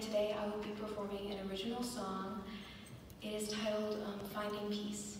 and today I will be performing an original song. It is titled um, Finding Peace.